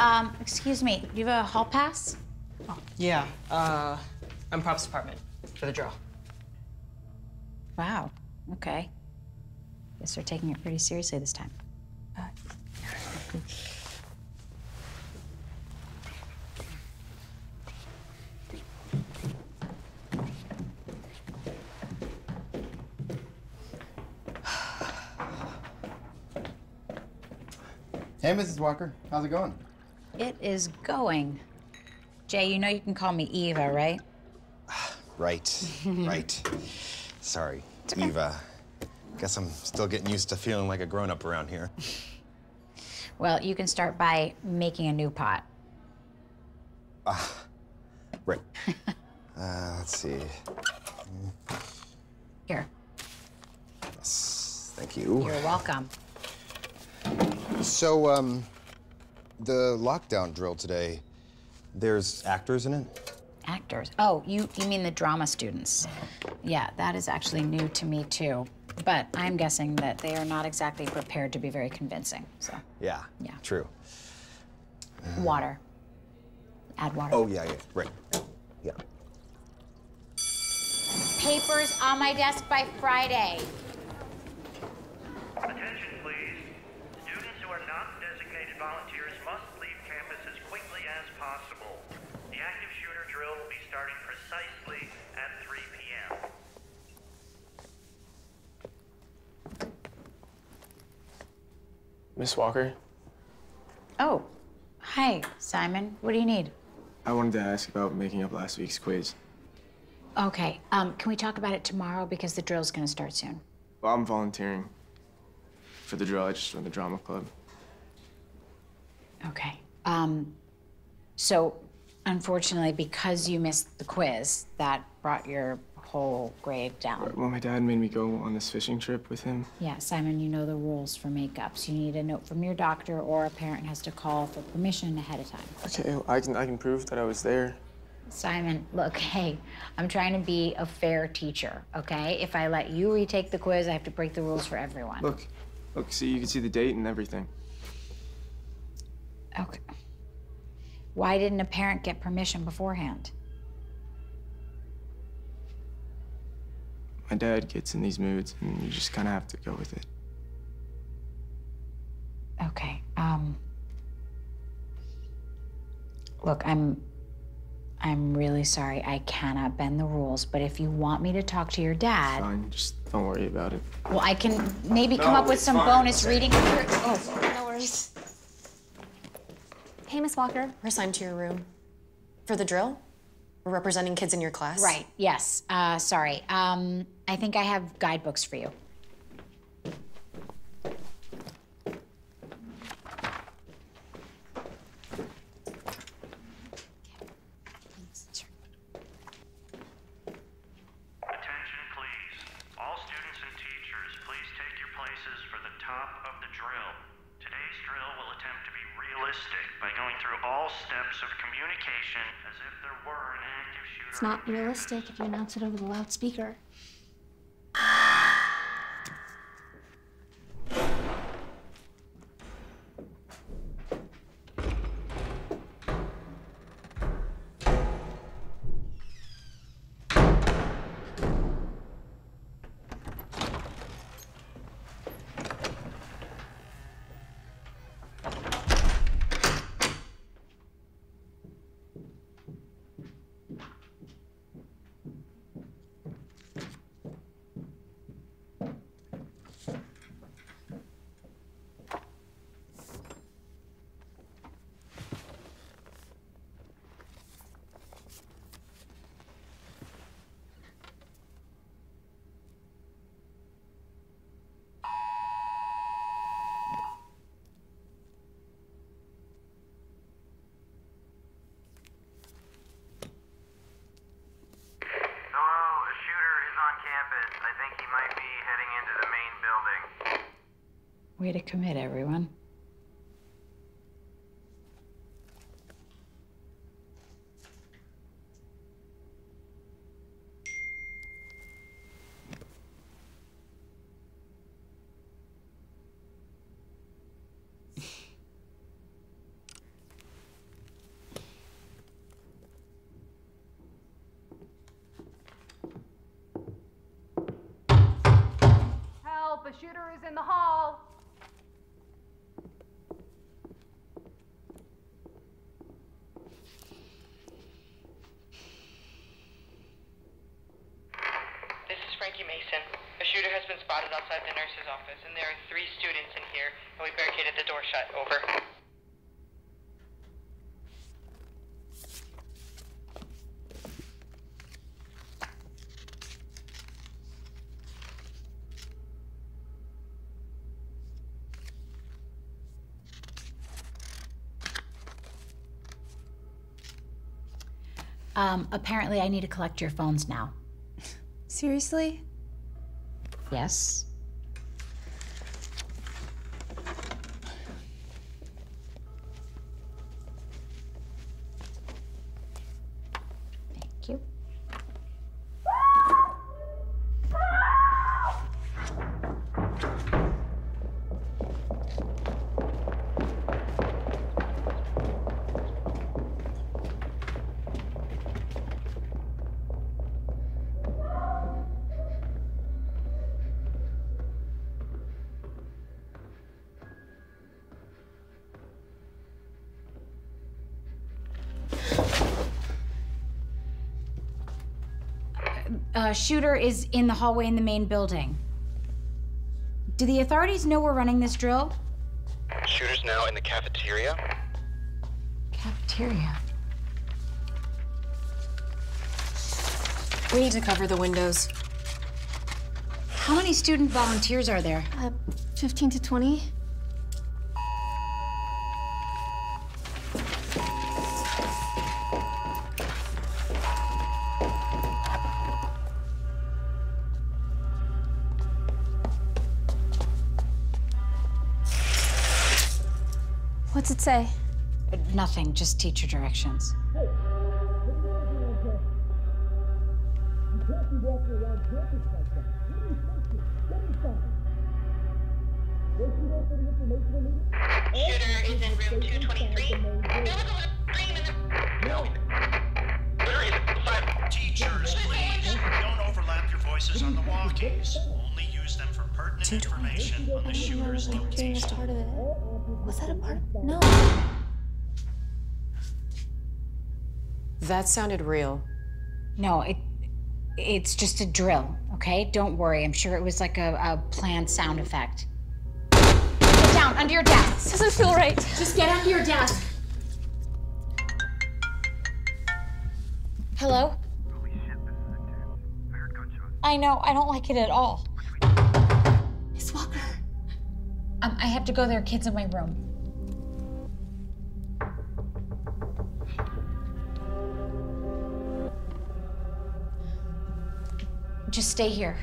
Um, excuse me, do you have a hall pass? Oh. Yeah, uh, I'm props department for the drill. Wow, okay. Guess they're taking it pretty seriously this time. Hey, Mrs. Walker. How's it going? It is going. Jay, you know you can call me Eva, right? Right, right. Sorry, Eva. Guess I'm still getting used to feeling like a grown-up around here. Well, you can start by making a new pot. Ah. Right. uh, let's see. Here, Yes, thank you. you're welcome. So, um, the lockdown drill today, there's actors in it? Actors. Oh, you you mean the drama students? Yeah, that is actually new to me too. But I'm guessing that they are not exactly prepared to be very convincing. So, Yeah. Yeah. True. water. Add water. Oh, yeah, yeah, right. Yeah. Papers on my desk by Friday. Attention, please. Students who are not designated volunteers must leave campus as quickly as possible. The active shooter drill will be starting precisely at 3 p.m. Miss Walker, Oh, hi, Simon. What do you need? I wanted to ask about making up last week's quiz. Okay, um, can we talk about it tomorrow because the drill's gonna start soon? Well, I'm volunteering for the drill. I just run the drama club. Okay. Um, so, unfortunately, because you missed the quiz, that brought your whole grade down. Well, my dad made me go on this fishing trip with him. Yeah, Simon, you know the rules for makeups. You need a note from your doctor, or a parent has to call for permission ahead of time. Okay, well, I can I can prove that I was there. Simon, look, hey, I'm trying to be a fair teacher, okay? If I let you retake the quiz, I have to break the rules for everyone. Look, look, see, you can see the date and everything. Okay. Why didn't a parent get permission beforehand? My dad gets in these moods, and you just kind of have to go with it. Okay. Um Look, I'm I'm really sorry. I cannot bend the rules, but if you want me to talk to your dad, Fine, just don't worry about it. well, I can maybe come up with some fine. bonus reading. Oh, No worries. Hey, Miss Walker, we're assigned to your room. For the drill? We're representing kids in your class. right. Yes. Uh sorry. Um I think I have guidebooks for you. Attention, please. All students and teachers, please take your places for the top of the drill. Today's drill will attempt to be realistic by going through all steps of communication as if there were an active shooter. It's not realistic if you announce it over the loudspeaker. to commit, everyone. The shooter is in the hall. Outside the nurse's office, and there are three students in here, and we barricaded the door shut. Over. Um, apparently, I need to collect your phones now. Seriously? Yes. Uh, shooter is in the hallway in the main building. Do the authorities know we're running this drill? Shooter's now in the cafeteria. Cafeteria. We need to cover the windows. How many student volunteers are there? Uh, 15 to 20? What's it say? Nothing, just teacher directions. Shooter is in room 223. No. Where is it? Teachers, please, don't overlap your voices on the walkies. Only use them for pertinent information on the shooter's During this location. part of it. Was that a part? No. That sounded real. No, it it's just a drill, okay? Don't worry. I'm sure it was like a, a planned sound effect. Get down under your desk. This doesn't feel right. Just get under your desk. Hello? I know. I don't like it at all. Um, I have to go. There are kids in my room. Just stay here.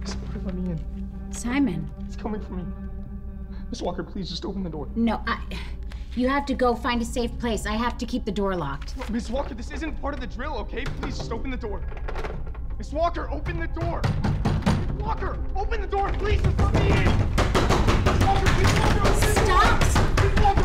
Miss Walker, let me in. Simon. It's coming for me. Miss Walker, please just open the door. No, I. You have to go find a safe place. I have to keep the door locked. Miss Walker, this isn't part of the drill, okay? Please just open the door. Miss Walker, open the door. Miss Walker, open the door, please. Just let me in. Miss Walker, please, Walker, open the door. Stop! Miss Walker,